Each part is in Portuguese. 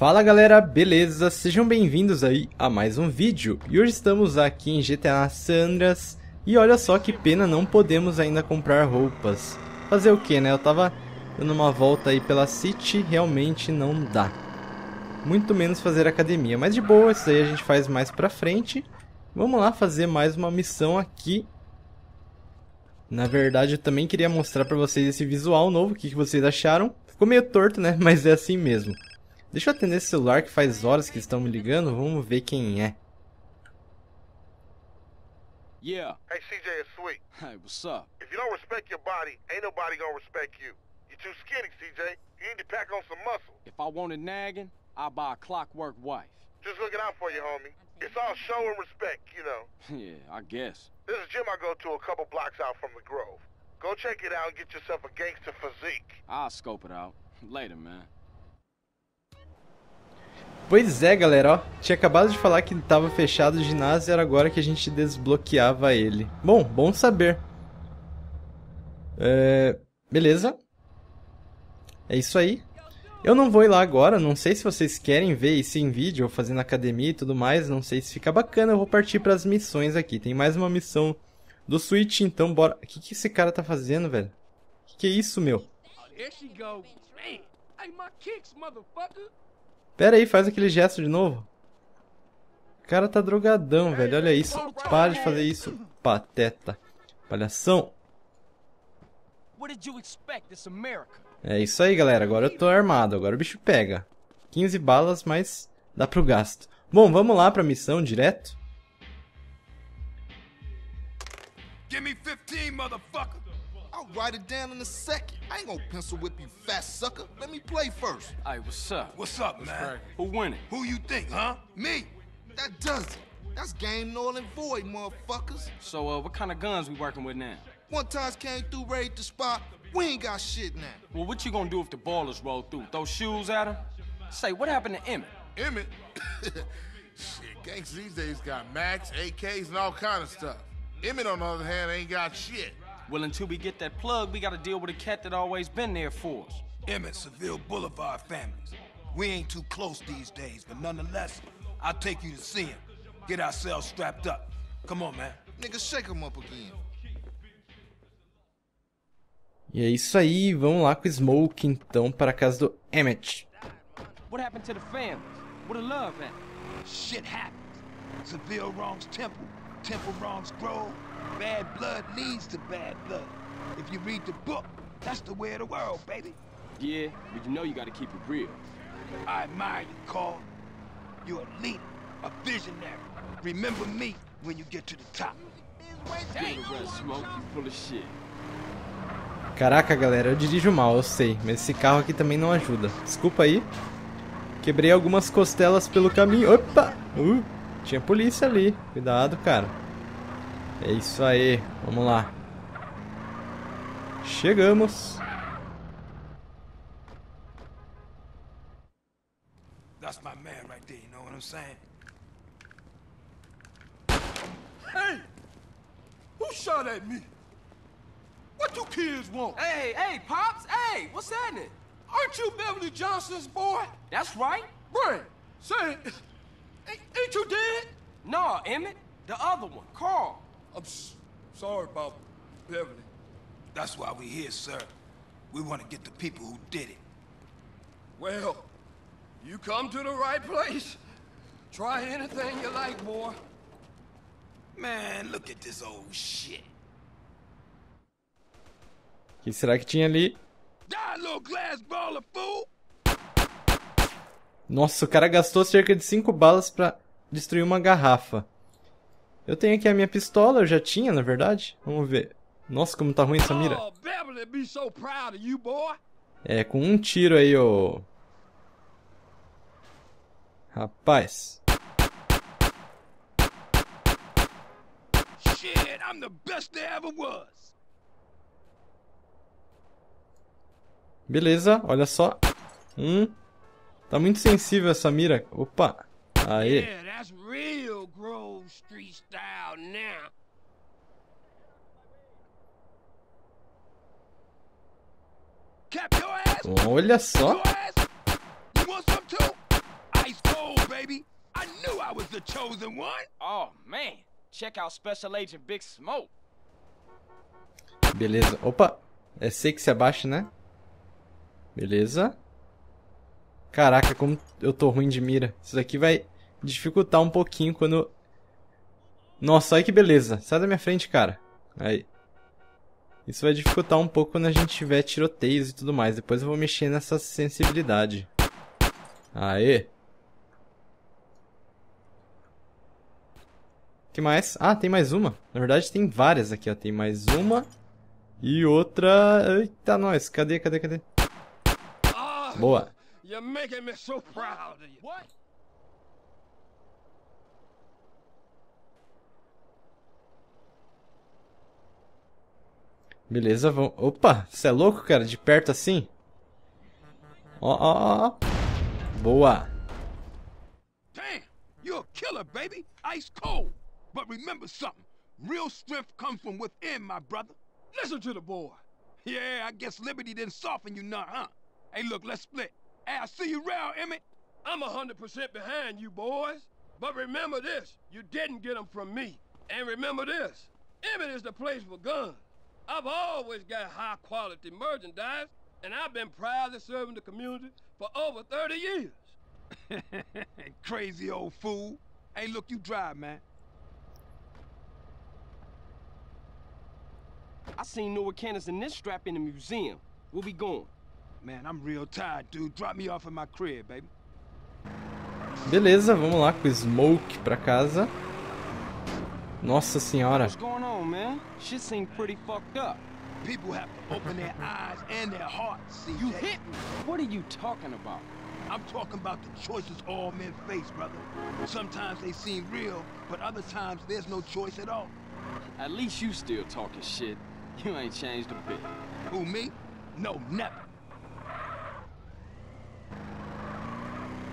Fala galera, beleza? Sejam bem-vindos aí a mais um vídeo. E hoje estamos aqui em GTA Sandras. E olha só que pena, não podemos ainda comprar roupas. Fazer o que, né? Eu tava dando uma volta aí pela City, realmente não dá. Muito menos fazer academia, mas de boa, isso aí a gente faz mais pra frente. Vamos lá fazer mais uma missão aqui. Na verdade, eu também queria mostrar pra vocês esse visual novo, o que, que vocês acharam. Ficou meio torto, né? Mas é assim mesmo. Deixa eu atender esse celular que faz horas que estão me ligando. Vamos ver quem é. Yeah. Hey, CJ, it's Sweet. Hey, what's up? If you don't respect your body, ain't nobody gonna respect you. You're too skinny, CJ. You need to pack on some muscle. If I wanted nagging, I'd buy a clockwork wife. Just looking out for you, homie. It's all show and respect, you know. yeah, I guess. This is a gym I go to a couple blocks out from the Grove. Go check it out and get yourself a gangster physique. I'll scope it out. Later, man. Pois é, galera, ó. Tinha acabado de falar que estava fechado o ginásio e era agora que a gente desbloqueava ele. Bom, bom saber. É... Beleza. É isso aí. Eu não vou ir lá agora, não sei se vocês querem ver isso em vídeo ou fazendo academia e tudo mais, não sei se fica bacana, eu vou partir para as missões aqui. Tem mais uma missão do Switch, então bora. O que, que esse cara tá fazendo, velho? Que, que é isso, meu? There she go. Hey, my kicks, motherfucker. Pera aí, faz aquele gesto de novo. O cara tá drogadão, velho. Olha isso. Para de fazer isso, pateta. Palhação. É isso aí, galera. Agora eu tô armado. Agora o bicho pega. 15 balas, mas dá pro gasto. Bom, vamos lá pra missão direto. Give me 15, motherfucker. I'll write it down in a second. I ain't gonna pencil whip you, fat sucker. Let me play first. Hey, what's up? What's up, man? Who winning? Who you think, huh? Me. That does it. That's game null and void, motherfuckers. So, uh, what kind of guns we working with now? One times came through, raid the spot. We ain't got shit now. Well, what you gonna do if the ballers roll through? Throw shoes at 'em? Say, what happened to Emmett? Emmett. shit, gangs these days got Max, AKs, and all kind of stuff. Emmett, on the other hand, ain't got shit. Well, until we get that plug, we gotta deal with a cat that always been there for us. Emmett, Seville Boulevard families. We ain't too close these days, but nonetheless, I'll take you to see him. Get ourselves strapped up. Come on, man. Nigga, shake 'em up again. E é isso aí. Vamos lá com o Smoke, então, para a casa do Emmett. What happened to the families? Where the love at? Shit happens. Seville wrongs Temple. Temple wrongs Grove. Bad blood leads to bad blood. If you read the book, that's the way of the world, baby. Yeah, but you know you gotta keep it real. I admire you, Carl. You're a leader, a visionary. Remember me when you get to the top. Caraca, galera, eu dirijo mal, eu sei. Mas esse carro aqui também não ajuda. Desculpa aí. Quebrei algumas costelas pelo caminho. Opa! Uh, tinha polícia ali. Cuidado, cara. É isso aí. Vamos lá. Chegamos. That's my man right there, you know what I'm saying? Hey! Who shot at me? What you kids want? Hey, hey, Pops! Hey, what's happening? Aren't you Beverly Johnson's boy? That's right. Brian, say, ain't, ain't you dead? No, Emmett. The other one, Carl. I'm sorry about Beverly. That's why we here, sir. We want to get the people who did it. Well, you come to the right place. Try anything you like, boy. Man, look at this old shit. O que será que tinha ali? Nossa, o cara gastou cerca de 5 balas pra destruir uma garrafa. Eu tenho aqui a minha pistola, eu já tinha, na verdade. Vamos ver. Nossa, como tá ruim essa mira. Oh. É, com um tiro aí, ô... Rapaz. Shit, I'm the best there ever was. Beleza, olha só. Hum. Tá muito sensível essa mira. Opa. Aê. Yeah, that's real Grove Street style now. Cap your ass. Olha só. Your ass. You want some too? gold, baby. I knew I was the chosen one. Oh, man. Check out Special Agent Big Smoke. Beleza. Opa! É C que se abaixa, né? Beleza. Caraca, como eu tô ruim de mira. Isso aqui vai dificultar um pouquinho quando... Nossa, olha que beleza. Sai da minha frente, cara. Aí. Isso vai dificultar um pouco quando a gente tiver tiroteios e tudo mais. Depois eu vou mexer nessa sensibilidade. Aê. que mais? Ah, tem mais uma. Na verdade tem várias aqui, ó. Tem mais uma. E outra... Eita, nós. Cadê, cadê, cadê? Ah, Boa. You're making me so proud of you. What? Beleza, vamos... Opa, você é louco, cara? De perto assim? Ó, ó, ó. Boa. Damn, you're a killer, baby. Ice cold. But remember something. Real strength comes from within, my brother. Listen to the boy. Yeah, I guess liberty didn't soften you none, huh? Hey, look, let's split. Hey, I'll see you around, Emmett. I'm a 100% behind you boys. But remember this, you didn't get them from me. And remember this, Emmett is the place for guns. I've always got high quality merchandise, and I've been proudly serving the community for over 30 years. Crazy old fool. Hey, look, you drive, man. I seen Noah cannons in this strap in the museum. We'll be going. Man, I'm real tired, dude. Drop me off at my crib, baby. Beleza, vamos lá com o Smoke pra casa. Nossa senhora. What's going on, man? Shit seem pretty fucked up. People have to open their eyes and their hearts, CJ. You hit me. What are you talking about? I'm talking about the choices all men face, brother. Sometimes they seem real, but other times there's no choice at all. At least you still talking shit. You ain't changed a bit. Who, me? No, never.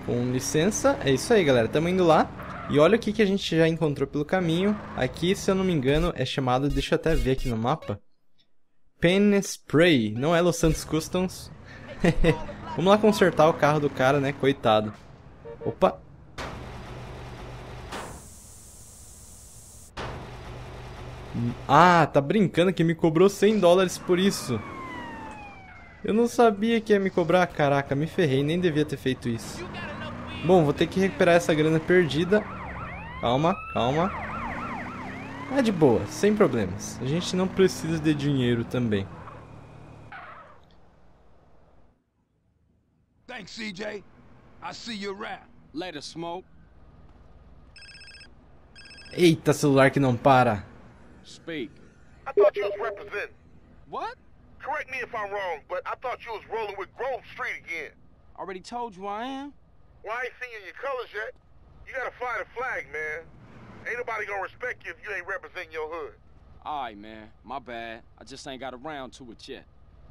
Com licença, é isso aí, galera. Estamos indo lá. E olha o que, que a gente já encontrou pelo caminho. Aqui, se eu não me engano, é chamado... Deixa eu até ver aqui no mapa. Pen Spray. Não é Los Santos Customs. Vamos lá consertar o carro do cara, né? Coitado. Opa. Ah, tá brincando que me cobrou 100 dólares por isso. Eu não sabia que ia me cobrar. Caraca, me ferrei. Nem devia ter feito isso. Bom, vou ter que recuperar essa grana perdida. Calma, calma. É de boa, sem problemas. A gente não precisa de dinheiro também. Thanks, CJ. I see you around. Later, Smoke. Eita, celular que não para. Speak. I thought you was representing. What? Correct me if I'm wrong, but I thought you was rolling with Grove Street again. Already told you I am. Well, I ain't seen your colors yet. You gotta fly the flag, man. Ain't nobody gonna respect you if you ain't representing your hood. Alright, man. My bad. I just ain't got around to it yet.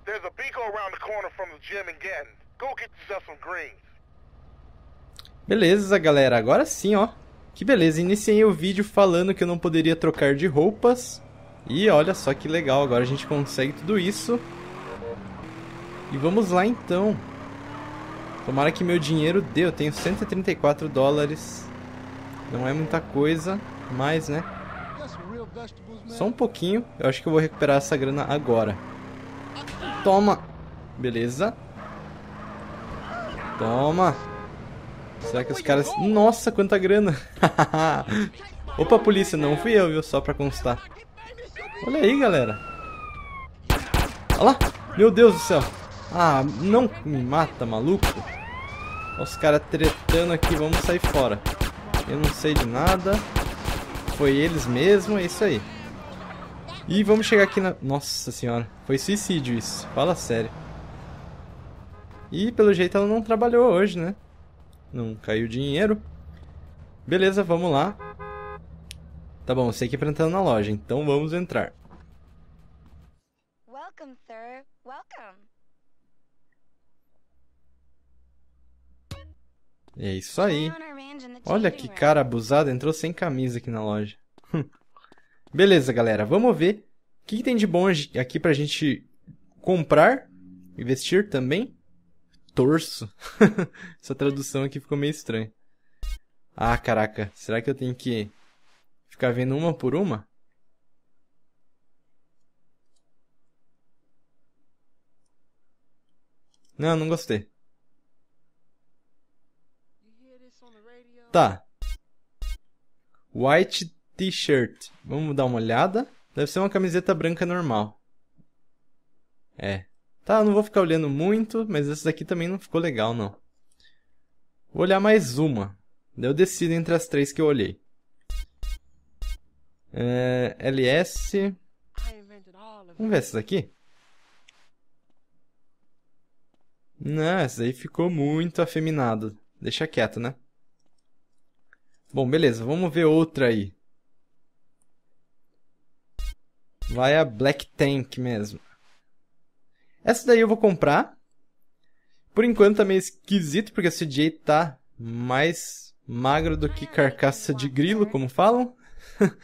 There's a Beaco around the corner from the gym in Gatton. Go get yourself some greens. Beleza, galera. Agora sim, ó. Que beleza. Iniciei o vídeo falando que eu não poderia trocar de roupas. E olha só que legal. Agora a gente consegue tudo isso. E vamos lá, então. Tomara que meu dinheiro dê. Eu tenho 134 dólares. Não é muita coisa, mas, né? Só um pouquinho. Eu acho que eu vou recuperar essa grana agora. Toma. Beleza. Toma. Será que os caras... Nossa, quanta grana. Opa, polícia, não fui eu, viu? Só pra constar. Olha aí, galera. Olha lá. Meu Deus do céu. Ah, não me mata, maluco. Os caras tretando aqui. Vamos sair fora. Eu não sei de nada. Foi eles mesmo, é isso aí. E vamos chegar aqui na... Nossa senhora. Foi suicídio isso. Fala sério. E pelo jeito ela não trabalhou hoje, né? Não caiu dinheiro. Beleza, vamos lá. Tá bom, eu sei que é pra entrar na loja, então vamos entrar. Welcome, sir. Welcome. É isso aí. Olha que cara abusado, entrou sem camisa aqui na loja. Beleza, galera, vamos ver o que, que tem de bom aqui pra gente comprar e vestir também. Torso. Essa tradução aqui ficou meio estranha. Ah, caraca. Será que eu tenho que ficar vendo uma por uma? Não, não gostei. Tá. White T-shirt. Vamos dar uma olhada. Deve ser uma camiseta branca normal. É. Tá, não vou ficar olhando muito, mas essa daqui também não ficou legal, não. Vou olhar mais uma. Daí eu decido entre as três que eu olhei. É, LS. Vamos ver essa daqui? Não, essa aí ficou muito afeminado. Deixa quieto, né? Bom, beleza. Vamos ver outra aí. Vai a Black Tank mesmo. Essa daí eu vou comprar. Por enquanto tá meio esquisito, porque a CJ tá mais magro do que carcaça de grilo, como falam.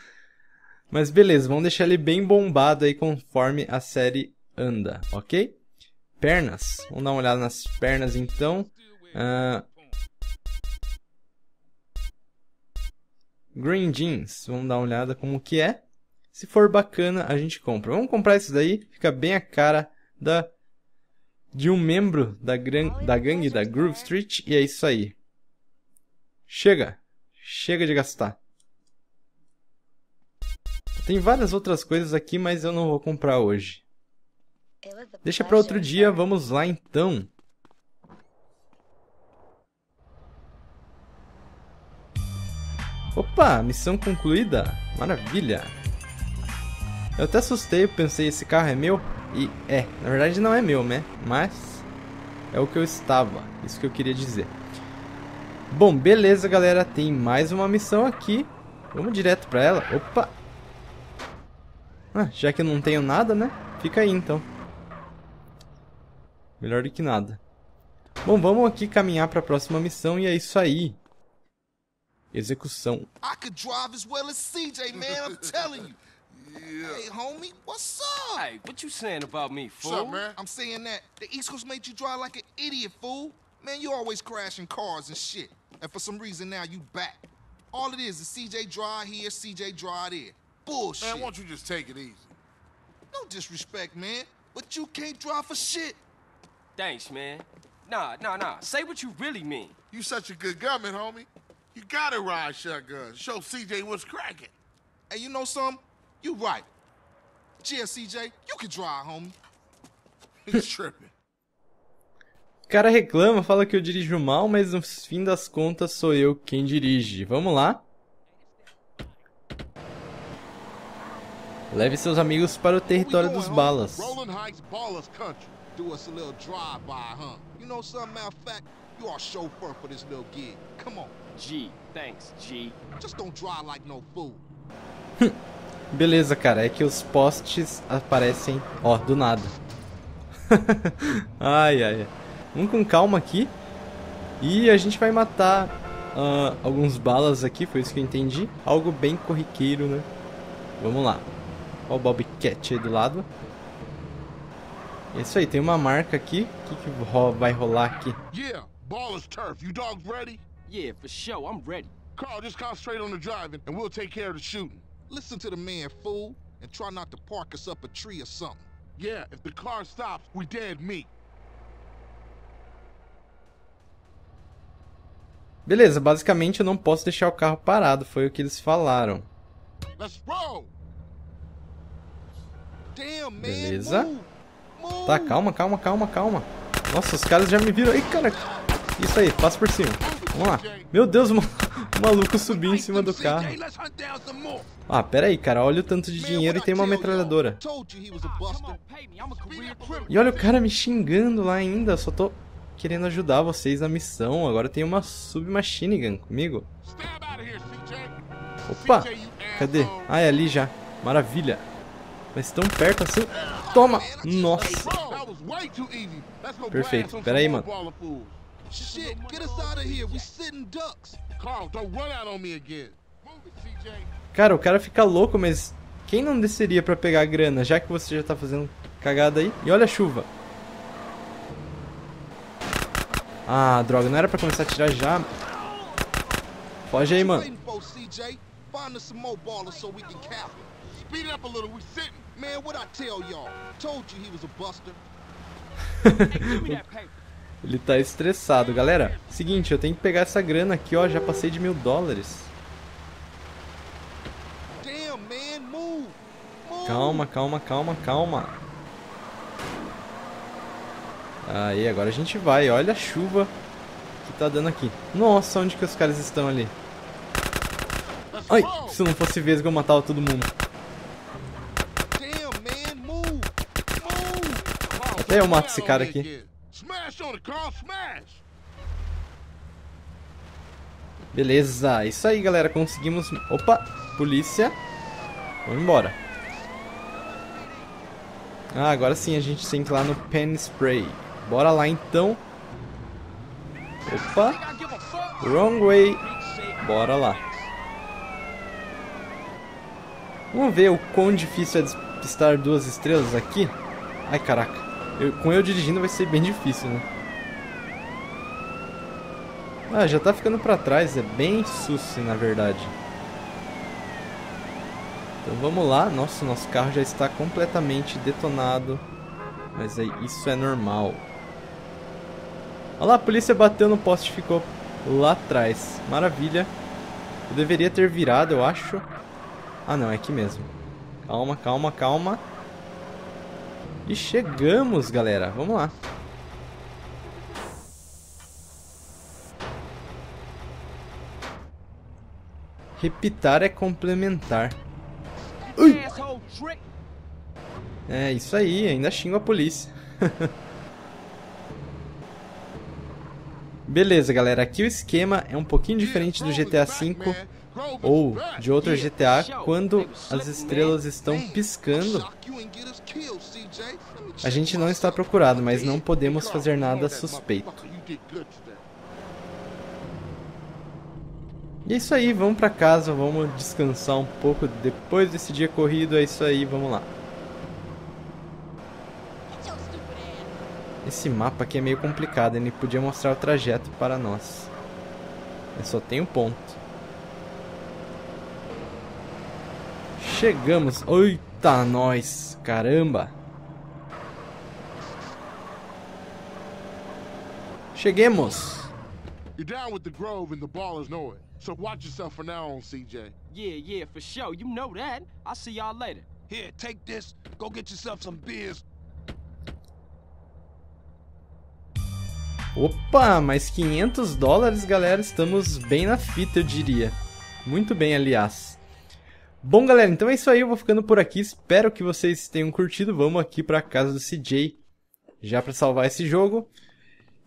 Mas beleza, vamos deixar ele bem bombado aí conforme a série anda, ok? Pernas, vamos dar uma olhada nas pernas então. Uh... Green Jeans, vamos dar uma olhada como que é. Se for bacana, a gente compra. Vamos comprar isso daí, fica bem a cara da de um membro da, gran, da gangue da Groove Street e é isso aí. Chega, chega de gastar. Tem várias outras coisas aqui, mas eu não vou comprar hoje. Deixa para outro dia, vamos lá então. Opa, missão concluída. Maravilha. Eu até assustei, pensei, esse carro é meu? E é, na verdade não é meu, né? Mas é o que eu estava, isso que eu queria dizer. Bom, beleza, galera, tem mais uma missão aqui. Vamos direto pra ela. Opa! Ah, já que eu não tenho nada, né? Fica aí, então. Melhor do que nada. Bom, vamos aqui caminhar para a próxima missão e é isso aí. Execução. I could drive as well as CJ, man, I'm telling you. Yeah. Hey, homie, what's up? Hey, what you saying about me, fool? What's up, man? I'm saying that the East Coast made you drive like an idiot, fool. Man, you always crashing cars and shit. And for some reason now you back. All it is is CJ drive here, CJ drive there. Bullshit. Man, why don't you just take it easy? No disrespect, man. But you can't drive for shit. Thanks, man. Nah, nah, nah. Say what you really mean. You such a good gunman, homie. You gotta ride shotgun. Show CJ what's cracking. Hey, you know something? You right. Yeah, CJ, you can drive, homie. He's tripping. O cara reclama, fala que eu dirijo mal, mas no fim das contas sou eu quem dirige. Vamos lá. Leve seus amigos para o território dos balas. Do G, thanks, G. just don't drive like no fool. Beleza, cara, é que os postes aparecem, ó, do nada. ai, ai. Vamos com calma aqui. E a gente vai matar ah, alguns balas aqui, foi isso que eu entendi. Algo bem corriqueiro, né? Vamos lá. Ó o Bobcat aí do lado. É isso aí, tem uma marca aqui. O que, que ro- vai rolar aqui? Yeah, Baller's turf. You dogs ready? Yeah, for sure. I'm ready. Carl, just concentrate on the driving, and we'll take care of the shooting. Listen to the man, fool, and try not to park us up a tree or something. Yeah, if the car stops, we dead meat. Beleza, basicamente eu não posso deixar o carro parado, foi o que eles falaram. Let's roll. Damn, man. Beleza. Tá, calma, calma, calma, calma. Nossa, os caras já me viram. Ai, cara. Isso aí, passa por cima. Vamos lá. Meu Deus, o ma- o maluco subiu em cima do carro. Ah, pera aí, cara. Olha o tanto de dinheiro e tem uma metralhadora. E olha o cara me xingando lá ainda. Só tô querendo ajudar vocês na missão. Agora tem uma submachine gun comigo. Opa! Cadê? Ah, é ali já. Maravilha. Mas tão perto assim. Toma! Nossa. Perfeito. Pera aí, mano. Shit, get us out of here. We sitting ducks. Carl, don't run out on me again. Move it, CJ. Cara, o cara fica louco, mas quem não desceria pra pegar a grana, já que você já tá fazendo cagada aí? E olha a chuva. Ah, droga, não era pra começar a tirar já. Foge aí, mano. Find us some more ballers so we can cap. Speed it up a little, we sitting. Man, what I tell y'all? Told you he was a buster. Give me that paper. Ele tá estressado. Galera, seguinte, eu tenho que pegar essa grana aqui, ó. Já passei de mil dólares. Calma, calma, calma, calma. Aí, agora a gente vai. Olha a chuva que tá dando aqui. Nossa, onde que os caras estão ali? Ai, se não fosse vesgo eu matava todo mundo. Até eu mato esse cara aqui. Smash! Beleza, isso aí, galera. Conseguimos... Opa, polícia. Vamos embora. Ah, agora sim a gente tem que ir lá no Pen Spray. Bora lá, então. Opa, wrong way. Bora lá. Vamos ver o quão difícil é despistar duas estrelas aqui. Ai, caraca. Eu- com eu dirigindo vai ser bem difícil, né? Ah, já tá ficando pra trás. É bem susse, na verdade. Então vamos lá. Nossa, nosso carro já está completamente detonado. Mas aí, isso é normal. Olha lá, a polícia bateu no poste e ficou lá atrás. Maravilha. Eu deveria ter virado, eu acho. Ah, não, é aqui mesmo. Calma, calma, calma. E chegamos, galera. Vamos lá. Repitar é complementar. Ui! É, isso aí, ainda xingo a polícia. Beleza, galera, aqui o esquema é um pouquinho diferente do GTA V ou de outro GTA quando as estrelas estão piscando. A gente não está procurado, mas não podemos fazer nada suspeito. E é isso aí, vamos pra casa, vamos descansar um pouco depois desse dia corrido, é isso aí, vamos lá. Esse mapa aqui é meio complicado, ele podia mostrar o trajeto para nós. Eu só tenho ponto. Chegamos. Eita, nós. Caramba. Cheguemos. You're down with the Grove and the ballers know it. So watch yourself from now on, CJ. Yeah, yeah, for sure. You know that. I'll see y'all later. Here, take this. Go get yourself some beers. Opa, mais 500 dólares, galera. Estamos bem na fita, eu diria. Muito bem, aliás. Bom, galera, então é isso aí. Eu vou ficando por aqui. Espero que vocês tenham curtido. Vamos aqui pra casa do CJ já pra salvar esse jogo.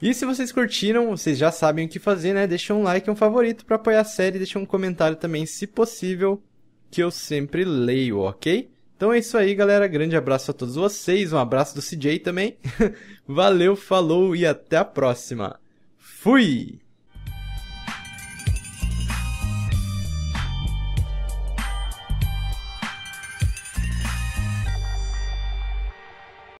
E se vocês curtiram, vocês já sabem o que fazer, né? Deixa um like, um favorito pra apoiar a série. Deixa um comentário também, se possível, que eu sempre leio, ok? Então é isso aí, galera. Grande abraço a todos vocês. Um abraço do CJ também. Valeu, falou e até a próxima. Fui!